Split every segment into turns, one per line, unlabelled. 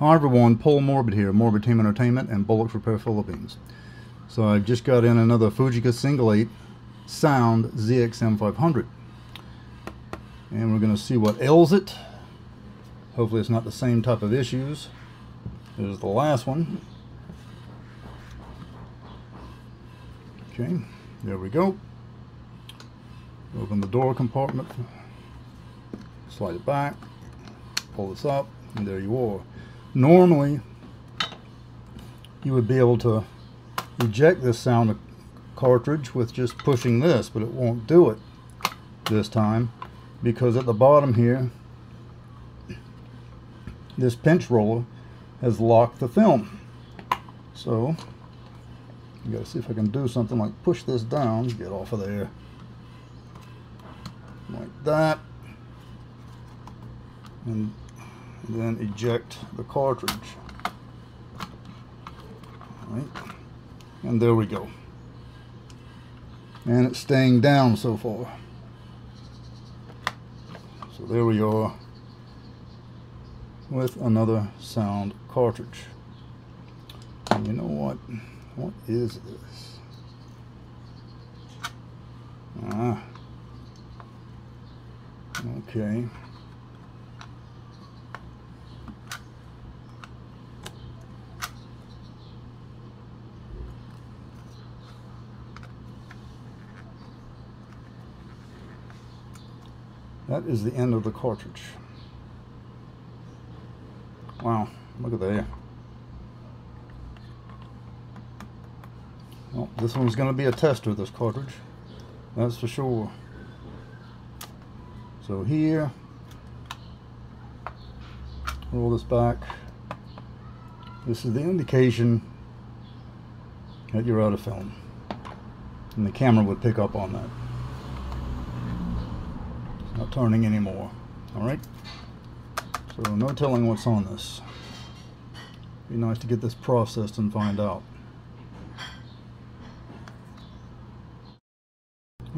Hi everyone, Paul Morbid here, Morbid Team Entertainment and Bolex Repair Philippines. So I've just got in another Fujica Single 8 Sound ZXM500. And we're going to see what ails it. Hopefully it's not the same type of issues as the last one. Okay, there we go. Open the door compartment, slide it back, pull this up, and there you are normally you would be able to eject this sound cartridge with just pushing this but it won't do it this time because at the bottom here this pinch roller has locked the film. So you gotta see if I can do something like push this down get off of there. Like that. And then eject the cartridge. Right. And there we go. And it's staying down so far. So there we are with another sound cartridge. And you know what? What is this? Ah. Okay. That is the end of the cartridge. Wow, look at that. Well, this one's going to be a tester, this cartridge. That's for sure. So here, roll this back. This is the indication that you're out of film. And the camera would pick up on that not turning anymore. Alright? So no telling what's on this. Be nice to get this processed and find out.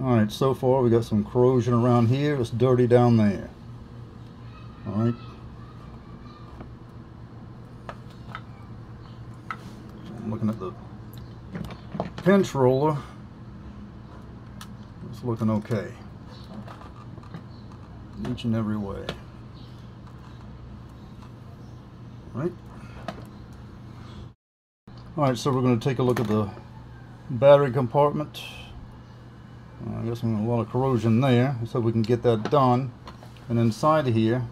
Alright, so far we got some corrosion around here. It's dirty down there. Alright. I'm looking at the pinch roller. It's looking okay each and every way. Right? Alright, so we're going to take a look at the battery compartment. Uh, I guess a lot of corrosion there, so we can get that done. And inside here,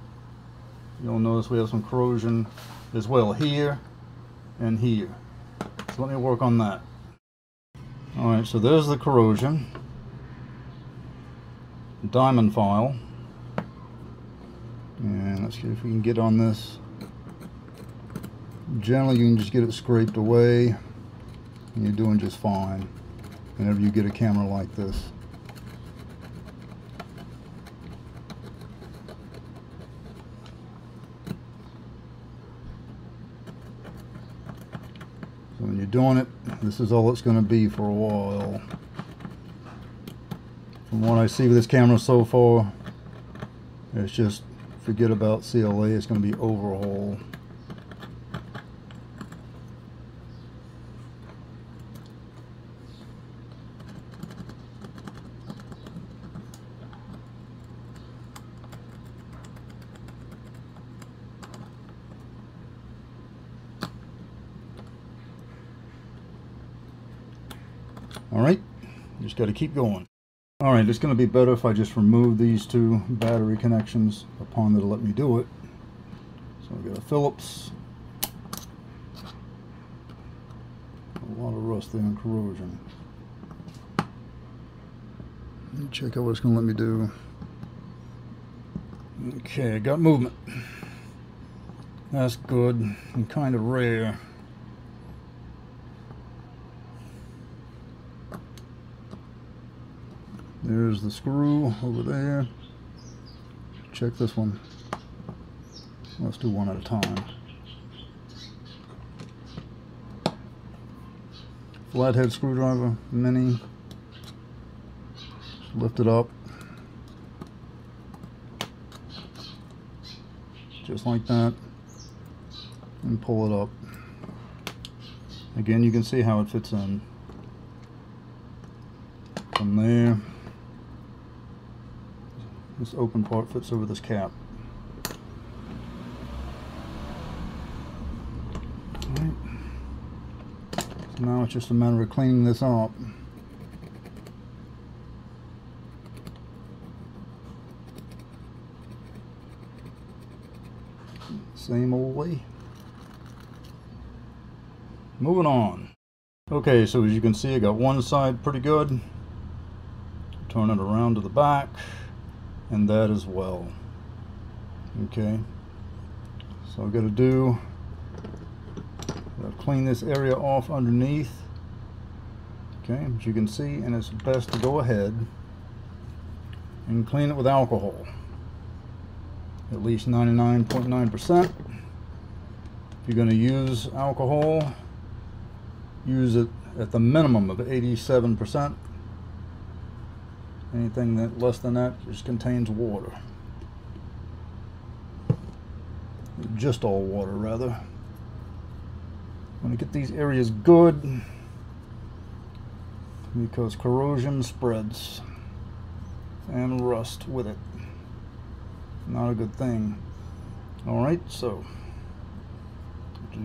you'll notice we have some corrosion as well here and here. So let me work on that. Alright, so there's the corrosion. Diamond file. Let's see if we can get on this. Generally, you can just get it scraped away, and you're doing just fine whenever you get a camera like this. So when you're doing it, this is all it's going to be for a while. From what I see with this camera so far, it's just forget about CLA, it's going to be overhaul. All right, just got to keep going. All right, it's going to be better if I just remove these two battery connections upon that'll let me do it. So we got a Phillips. A lot of rust there and corrosion. Let me check out what it's going to let me do. Okay, got movement. That's good and kind of rare. There's the screw over there. Check this one. Let's do one at a time. Flathead screwdriver, mini. Lift it up. Just like that. and pull it up. Again, you can see how it fits in. From there, this open part fits over this cap. So now it's just a matter of cleaning this up. Same old way. Moving on. Okay, so as you can see, I got one side pretty good. Turn it around to the back, and that as well. Okay, so I've got to do, clean this area off underneath. Okay, as you can see, and it's best to go ahead and clean it with alcohol. At least 99.9%. percent if you're going to use alcohol, use it at the minimum of 87%. Anything that less than that just contains water. Just all water, rather. Want to get these areas good because corrosion spreads and rust with it. Not a good thing. Alright, so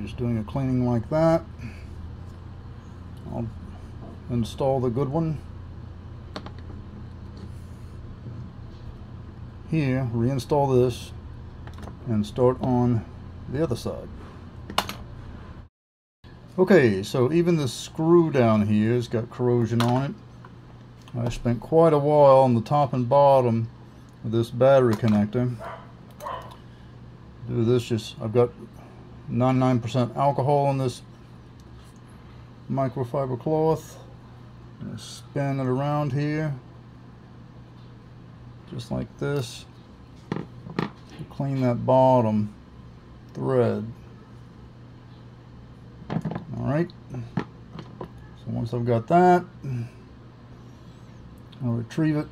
just doing a cleaning like that. I'll install the good one here reinstall this and start on the other side. Okay so even the screw down here has got corrosion on it. I spent quite a while on the top and bottom of this battery connector. Do this just I've got 99% alcohol in this microfiber cloth. spin it around here, just like this. Clean that bottom thread. Alright, so once I've got that, I'll retrieve it.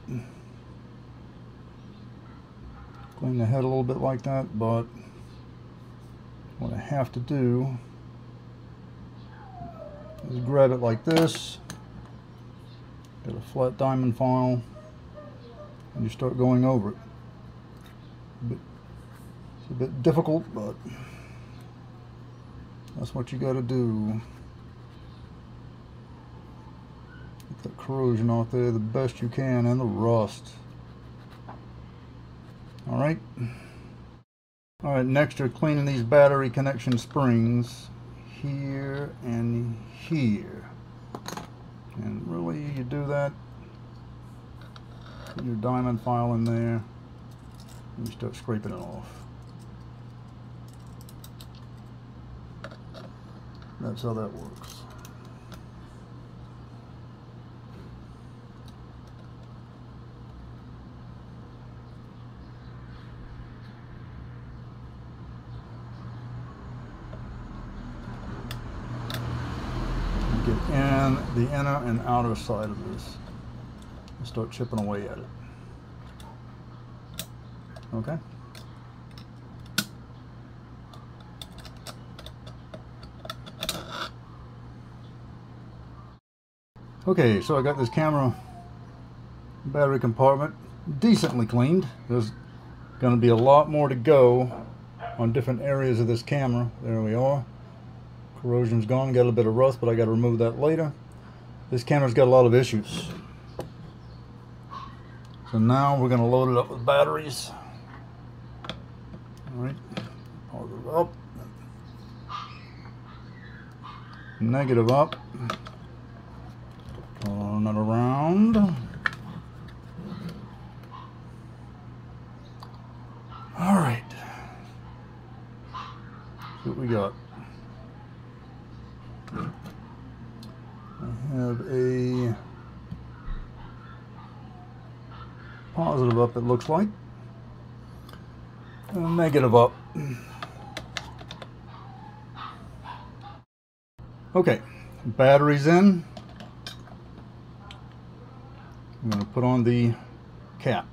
Clean the head a little bit like that, but what I have to do is grab it like this. Get a flat diamond file and you start going over it. It's a bit difficult, but that's what you got to do. Get the corrosion off there the best you can and the rust. Alright. Alright, next you're cleaning these battery connection springs here and here. And really you do that, your diamond file in there, and you start scraping it off. That's how that works. get in the inner and outer side of this start chipping away at it. Okay? Okay, so I got this camera battery compartment decently cleaned. There's going to be a lot more to go on different areas of this camera. There we are. Corrosion's gone, got a little bit of rust, but I got to remove that later. This camera's got a lot of issues. So now we're going to load it up with batteries. All right, positive up, negative up, turn it around. All right, see what we got. I have a positive up it looks like. A negative up. Okay batteries in. I'm going to put on the cap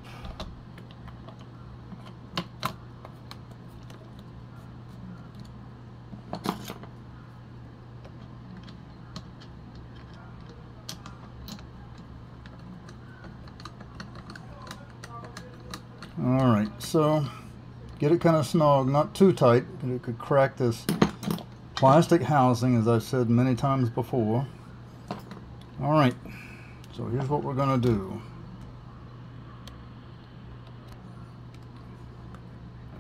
All right, so get it kind of snug, not too tight, but it could crack this plastic housing, as I've said many times before. All right, so here's what we're gonna do.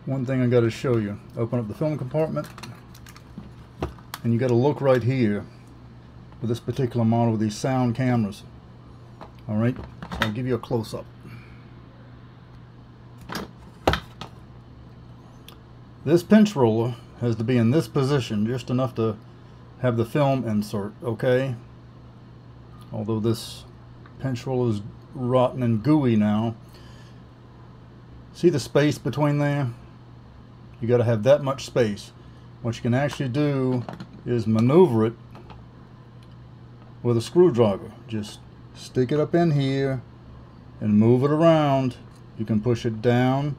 One thing I gotta show you, open up the film compartment, and you gotta look right here with this particular model with these sound cameras. All right, so I'll give you a close-up. This pinch roller has to be in this position just enough to have the film insert, okay? Although this pinch roller is rotten and gooey now. See the space between there? You got to have that much space. What you can actually do is maneuver it with a screwdriver. Just stick it up in here and move it around. You can push it down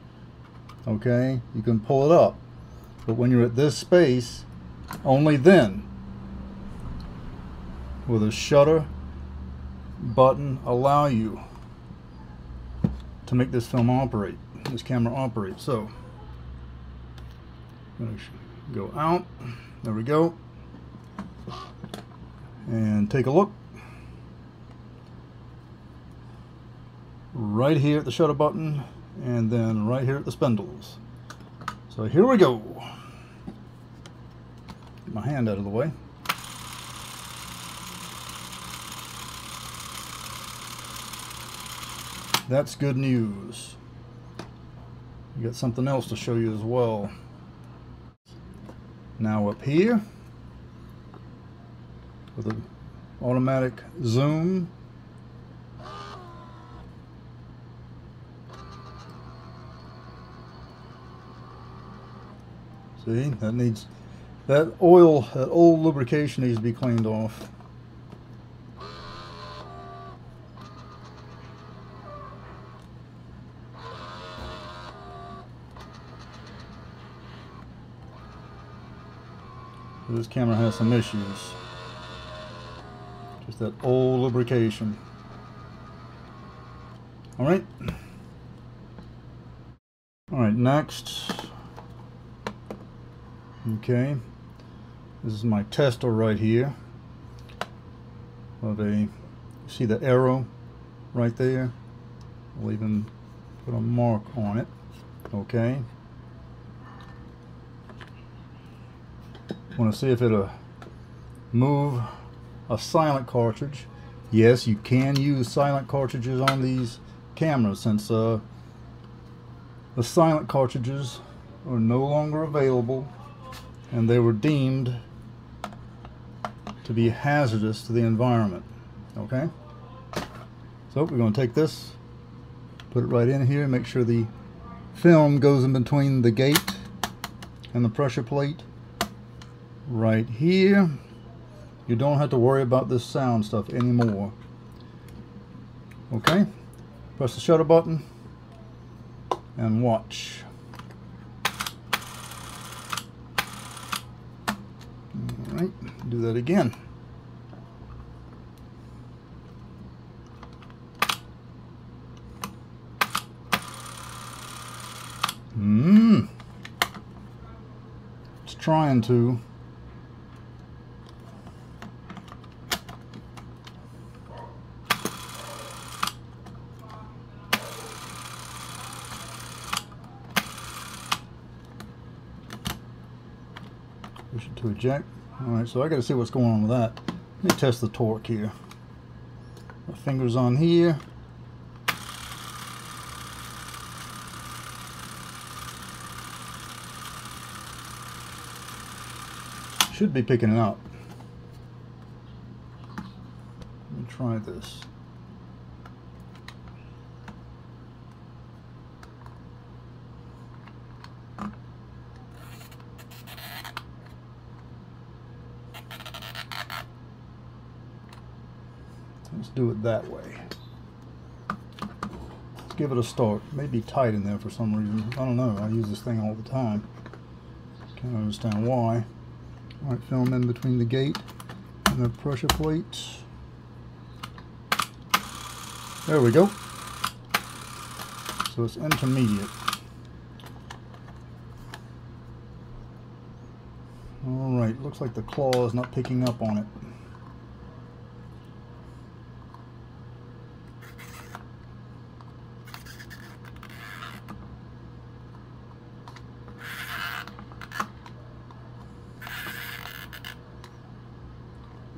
okay? You can pull it up. But when you're at this space only then will the shutter button allow you to make this film operate this camera operate. So going to go out. There we go. And take a look. Right here at the shutter button and then right here at the spindles. So here we go. Get my hand out of the way. That's good news. We got something else to show you as well. Now up here with an automatic zoom See, that needs, that oil, that old lubrication needs to be cleaned off. This camera has some issues. Just that old lubrication. Alright. Alright, next Okay, this is my tester right here of a, see the arrow right there? I'll even put a mark on it. Okay. Want to see if it'll move a silent cartridge. Yes, you can use silent cartridges on these cameras since uh, the silent cartridges are no longer available and they were deemed to be hazardous to the environment. Okay? So we're going to take this, put it right in here, make sure the film goes in between the gate and the pressure plate right here. You don't have to worry about this sound stuff anymore. Okay? Press the shutter button and watch. right, do that again. Mmm. It's trying to. Push it to eject. Alright, so I got to see what's going on with that. Let me test the torque here. My fingers on here. Should be picking it up. Let me try this. Let's do it that way. Let's give it a start. Maybe may be tight in there for some reason. I don't know. I use this thing all the time. Can't understand why. All right, film in between the gate and the pressure plate. There we go. So it's intermediate. All right, looks like the claw is not picking up on it.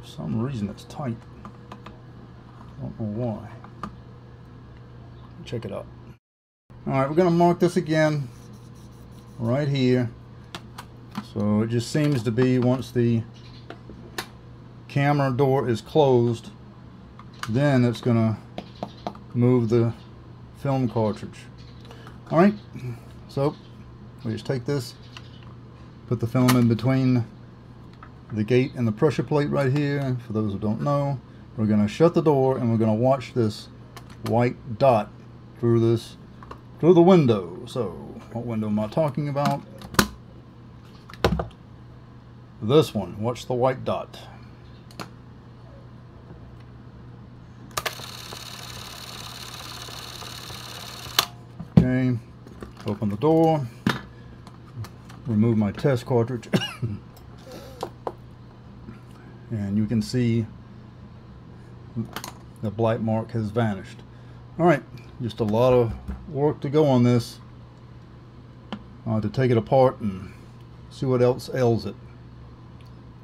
For some reason it's tight. I Don't know why. Check it out. Alright, we're going to mark this again right here. So it just seems to be once the camera door is closed, then it's going to move the film cartridge. Alright, so we just take this, put the film in between the gate and the pressure plate right here. For those who don't know, we're going to shut the door and we're going to watch this white dot through this through the window. So, what window am I talking about? This one. Watch the white dot. Okay, open the door, remove my test cartridge, and you can see the blight mark has vanished. All right, just a lot of work to go on this uh, to take it apart and see what else ails it.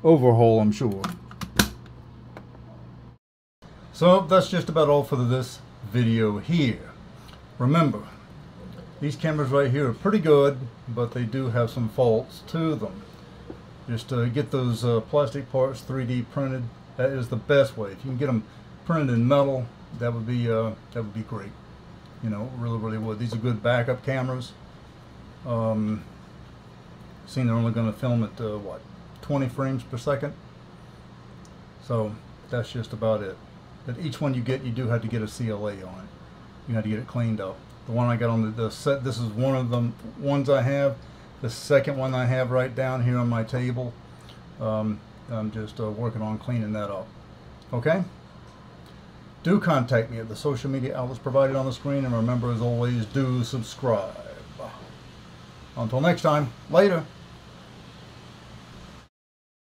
Overhaul, I'm sure. So that's just about all for this video here. Remember, these cameras right here are pretty good, but they do have some faults to them. Just to get those uh, plastic parts 3D printed, that is the best way. If you can get them printed in metal, that would be uh, that would be great. You know, really, really would. These are good backup cameras. Um, seen they're only going to film at uh, what 20 frames per second. So that's just about it. But each one you get, you do have to get a CLA on it. You have to get it cleaned up. The one I got on the, the set, this is one of the ones I have. The second one I have right down here on my table. Um, I'm just uh, working on cleaning that up. Okay? Do contact me at the social media outlets provided on the screen. And remember, as always, do subscribe. Until next time, later.